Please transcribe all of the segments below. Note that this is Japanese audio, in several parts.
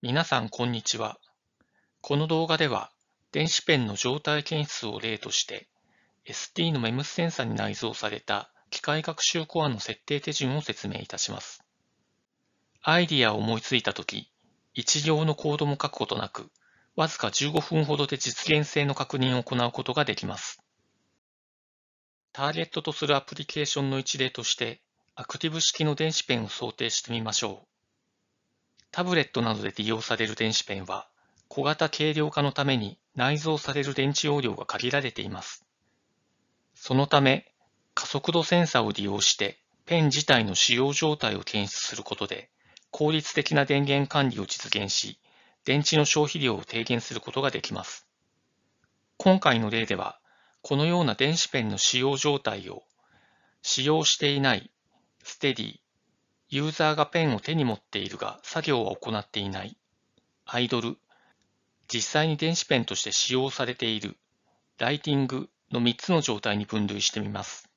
皆さんこんにちは。この動画では、電子ペンの状態検出を例として、ST の MEMS センサに内蔵された機械学習コアの設定手順を説明いたします。アイディアを思いついたとき、一行のコードも書くことなく、わずか15分ほどで実現性の確認を行うことができます。ターゲットとするアプリケーションの一例として、アクティブ式の電子ペンを想定してみましょう。タブレットなどで利用される電子ペンは、小型軽量化のために内蔵される電池容量が限られています。そのため、加速度センサーを利用してペン自体の使用状態を検出することで、効率的な電源管理を実現し、電池の消費量を低減することができます。今回の例では、このような電子ペンの使用状態を、使用していない、ステディ、ユーザーがペンを手に持っているが作業は行っていない。アイドル。実際に電子ペンとして使用されている。ライティングの3つの状態に分類してみます。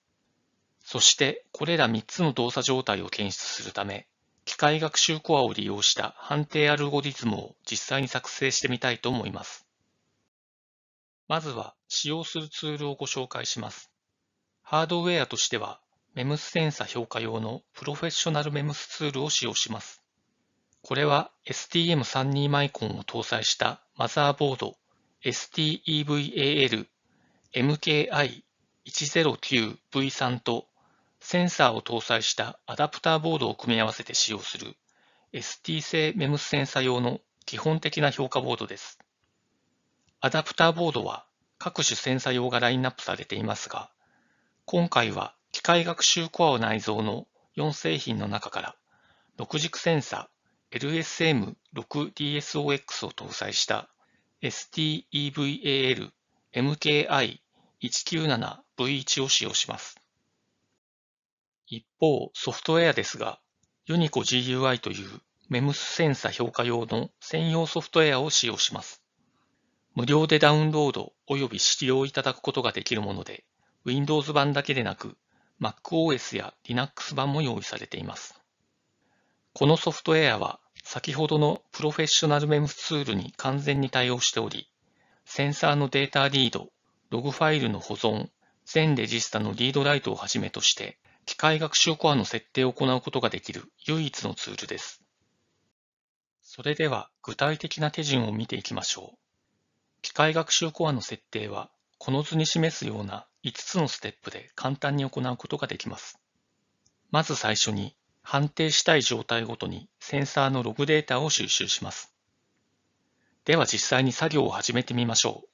そしてこれら3つの動作状態を検出するため、機械学習コアを利用した判定アルゴリズムを実際に作成してみたいと思います。まずは使用するツールをご紹介します。ハードウェアとしては MEMS センサ評価用のプロフェッショナル MEMS ツールを使用します。これは STM32 マイコンを搭載したマザーボード STEVAL MKI109V3 とセンサーを搭載したアダプターボードを組み合わせて使用する ST 製 MEMS センサ用の基本的な評価ボードです。アダプターボードは各種センサ用がラインナップされていますが、今回は機械学習コアを内蔵の4製品の中から、6軸センサ LSM6DSOX を搭載した STEVAL MKI197V1 を使用します。一方、ソフトウェアですが、Unico GUI という MEMS センサ評価用の専用ソフトウェアを使用します。無料でダウンロード及び使用いただくことができるもので、Windows 版だけでなく MacOS や Linux 版も用意されています。このソフトウェアは先ほどのプロフェッショナルメムツールに完全に対応しており、センサーのデータリード、ログファイルの保存、全レジスタのリードライトをはじめとして、機械学習コアの設定を行うことができる唯一のツールです。それでは具体的な手順を見ていきましょう。機械学習コアの設定はこの図に示すような5つのステップで簡単に行うことができます。まず最初に判定したい状態ごとにセンサーのログデータを収集します。では実際に作業を始めてみましょう。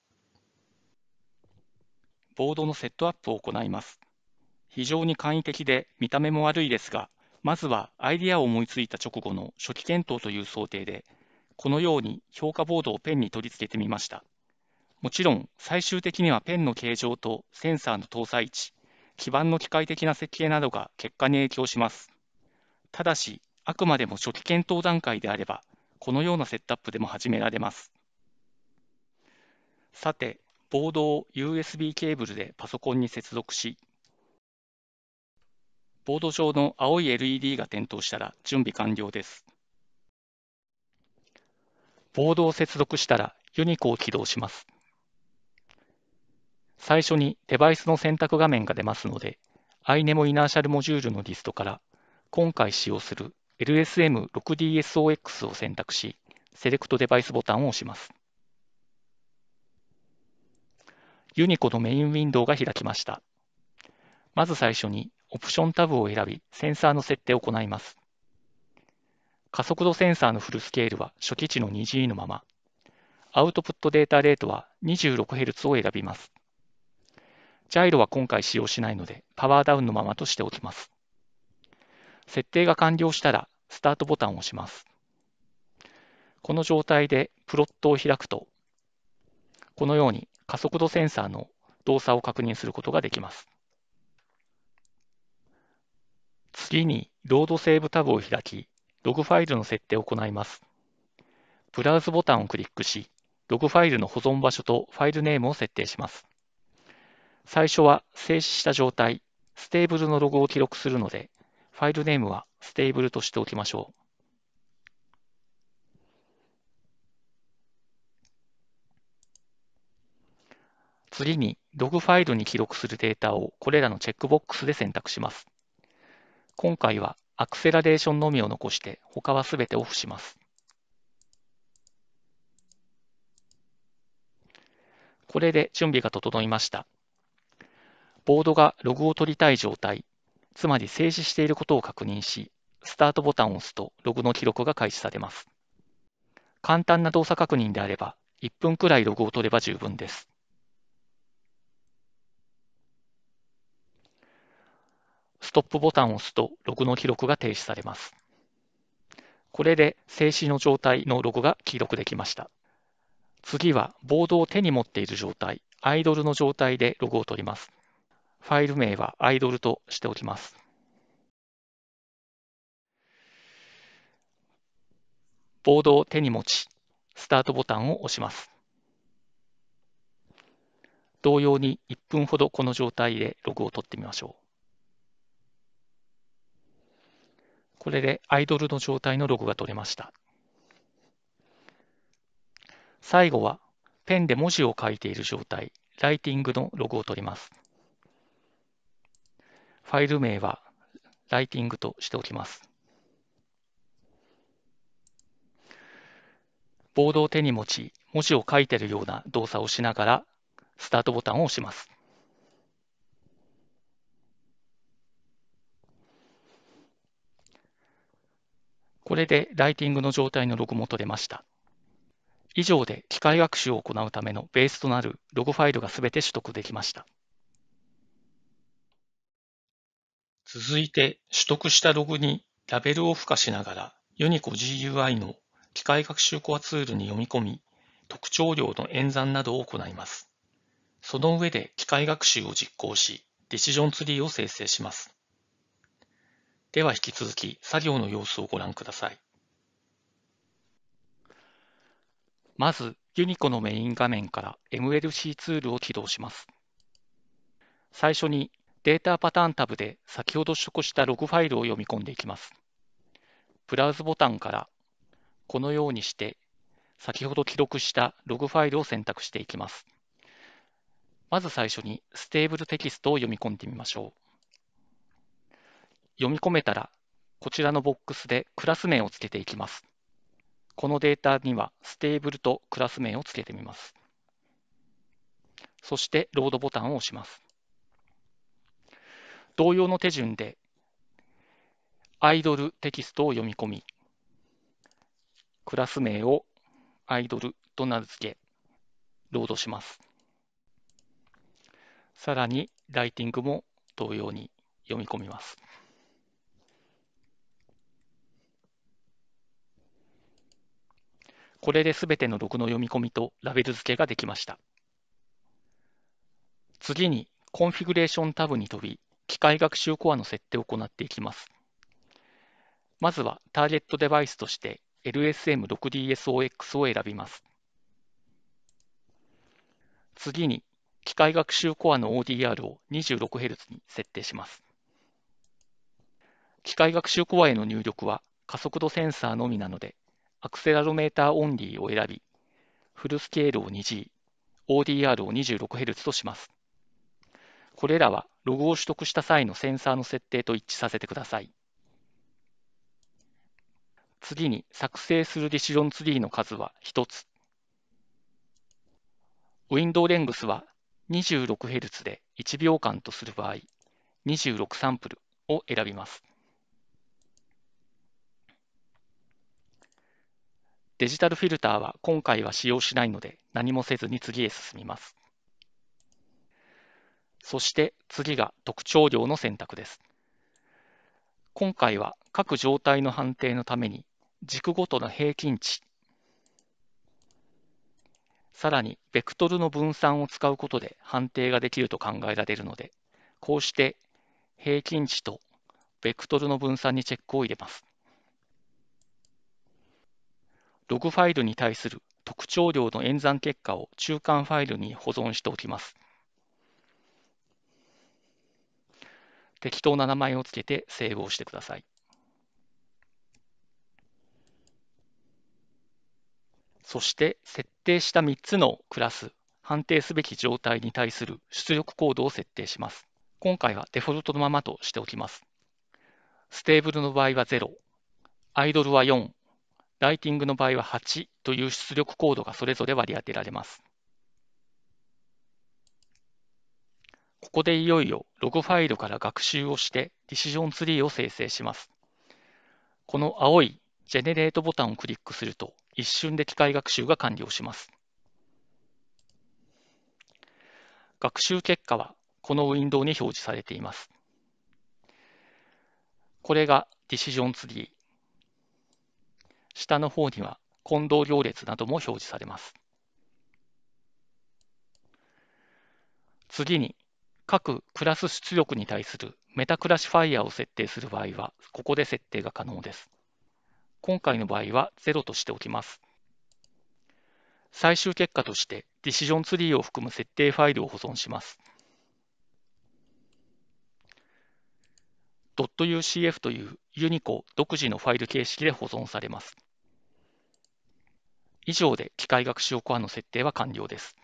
ボードのセットアップを行います。非常に簡易的で見た目も悪いですが、まずはアイディアを思いついた直後の初期検討という想定で、このように評価ボードをペンに取り付けてみました。もちろん、最終的にはペンの形状とセンサーの搭載位置、基板の機械的な設計などが結果に影響します。ただし、あくまでも初期検討段階であれば、このようなセットアップでも始められます。さて、ボードを USB ケーブルでパソコンに接続し、ボード上の青い LED が点灯したら準備完了です。ボードを接続したらユニコを起動します。最初にデバイスの選択画面が出ますので、iNemo イナーシャルモジュールのリストから今回使用する LSM6DSOX を選択し、セレクトデバイスボタンを押します。ユニコのメインウィンドウが開きました。まず最初にオプションタブを選び、センサーの設定を行います。加速度センサーのフルスケールは初期値の 2G のまま、アウトプットデータレートは 26Hz を選びます。ジャイロは今回使用しないので、パワーダウンのままとしておきます。設定が完了したら、スタートボタンを押します。この状態でプロットを開くと、このように加速度センサーの動作を確認することができます。次に、ロードセーブタブを開き、ログファイルの設定を行います。ブラウズボタンをクリックし、ログファイルの保存場所とファイルネームを設定します。最初は静止した状態、 Stable のログを記録するので、 File name は Stable としておきましょう。次に、ログファイルに記録するデータをこれらのチェックボックスで選択します。今回は Acceleration のみを残して、他はすべてオフします。これで準備が整いました。ボードがログを取りたい状態、つまり静止していることを確認し、スタートボタンを押すとログの記録が開始されます。簡単な動作確認であれば、1分くらいログを取れば十分です。ストップボタンを押すとログの記録が停止されます。これで静止の状態のログが記録できました。次はボードを手に持っている状態、アイドルの状態でログを取ります。ファイル名はアイドルとしておきます。ボードを手に持ち、スタートボタンを押します。同様に1分ほどこの状態でログを取ってみましょう。これでアイドルの状態のログが取れました。最後はペンで文字を書いている状態、ライティングのログを取ります。ファイル名はライティングとしておきます。ボードを手に持ち、文字を書いているような動作をしながら、スタートボタンを押します。これでライティングの状態のログも取れました。以上で機械学習を行うためのベースとなるログファイルがすべて取得できました。続いて取得したログにラベルを付加しながらユニコ GUI の機械学習コアツールに読み込み特徴量の演算などを行います。その上で機械学習を実行しディシジョンツリーを生成します。では引き続き作業の様子をご覧ください。まず、 Unico のメイン画面から MLC ツールを起動します。最初に Data Pattern タブで先ほど取得したログファイルを読み込んでいきます。 Browse ボタンからこのようにして先ほど記録したログファイルを選択していきます。まず最初に Stable text を読み込んでみましょう。読み込めたら、こちらのボックスでクラス名をつけていきます。このデータには Stable とクラス名をつけてみます。そして Load ボタンを押します。同様の手順で Idle text を読み込み、クラス名を Idle と名付け、ロードします。さらに Writing も同様に読み込みます。これで全てのログの読み込みとラベル付けができました。次に、 Configuration タブに飛び、機械学習コアの設定を行っていきます。まずは、ターゲットデバイスとして LSM6DSOX を選びます。次に、機械学習コアの ODR を 26Hz に設定します。機械学習コアへの入力は加速度センサーのみなので、アクセラロメーターオンリーを選び、フルスケールを 2G、ODR を 26Hz とします。これらはログを取得した際のセンサーの設定と一致させてください。次に作成するディシジョンツリーの数は1つ。ウィンドウレングスは 26Hz で1秒間とする場合、26サンプルを選びます。デジタルフィルターは今回は使用しないので何もせずに次へ進みます。そして次が特徴量の選択です。今回は各状態の判定のために軸ごとの平均値、さらにベクトルの分散を使うことで判定ができると考えられるので、こうして平均値とベクトルの分散にチェックを入れます。ログファイルに対する特徴量の演算結果を中間ファイルに保存しておきます。適当な名前をつけてセーブをしてください。そして設定した3つのクラス、判定すべき状態に対する出力コードを設定します。今回はデフォルトのままとしておきます。 Stable の場合は0、 Idle は4、 Writing の場合は8という出力コードがそれぞれ割り当てられます。ここでいよいよログファイルから学習をして Decision Tree を生成します。この青いジェネレートボタンをクリックすると一瞬で機械学習が完了します。学習結果はこのウィンドウに表示されています。これがディシジョンツリー。下の方には混同行列なども表示されます。次に各クラス出力に対するメタクラシファイアを設定する場合は、ここで設定が可能です。今回の場合は0としておきます。最終結果としてディシジョンツリーを含む設定ファイルを保存します。.ucf というユニコ独自のファイル形式で保存されます。以上で機械学習コアの設定は完了です。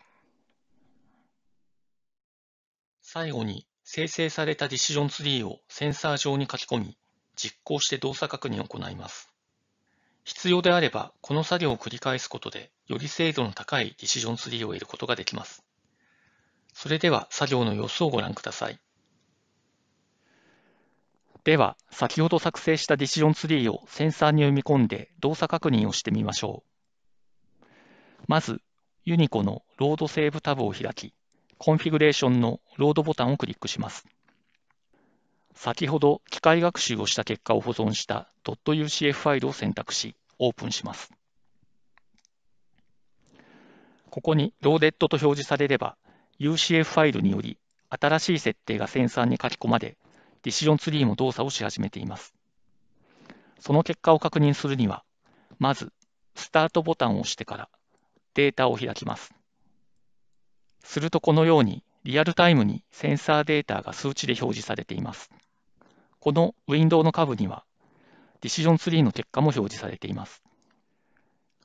最後に生成されたディシジョンツリーをセンサー上に書き込み、実行して動作確認を行います。必要であれば、この作業を繰り返すことで、より精度の高い Decision Tree を得ることができます。それでは作業の様子をご覧ください。では、先ほど作成した Decision Tree をセンサーに読み込んで動作確認をしてみましょう。まず、 Unico の Load Save タブを開き、 Configuration のロードボタンをクリックします。先ほど機械学習をした結果を保存した .ucf ファイルを選択し、オープンします。ここにローデッドと表示されれば、UCF ファイルにより新しい設定がセンサーに書き込まれ、ディシジョンツリーも動作をし始めています。その結果を確認するには、まず、スタートボタンを押してからデータを開きます。するとこのようにリアルタイムにセンサーデータが数値で表示されています。このウィンドウの下部にはディシジョンツリーの結果も表示されています。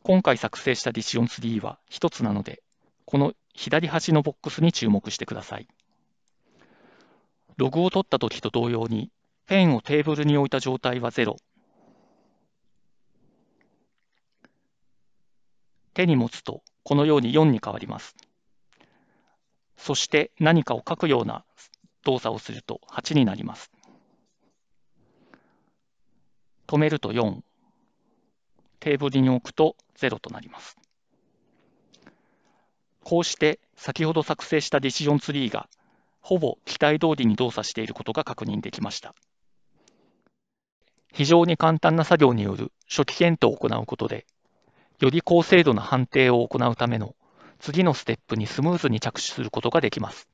今回作成したディシジョンツリーは1つなので、この左端のボックスに注目してください。ログを取った時と同様に、ペンをテーブルに置いた状態は0。手に持つとこのように4に変わります。そして何かを書くような動作をすると8になります。止めると4、テーブルに置くと0となります。こうして先ほど作成したディシジョンツリーがほぼ期待通りに動作していることが確認できました。非常に簡単な作業による初期検討を行うことで、より高精度な判定を行うための次のステップにスムーズに着手することができます。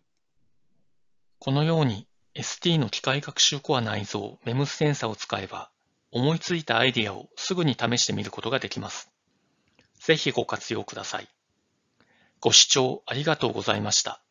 このように ST の機械学習コア内蔵 MEMS センサを使えば思いついたアイディアをすぐに試してみることができます。ぜひご活用ください。ご視聴ありがとうございました。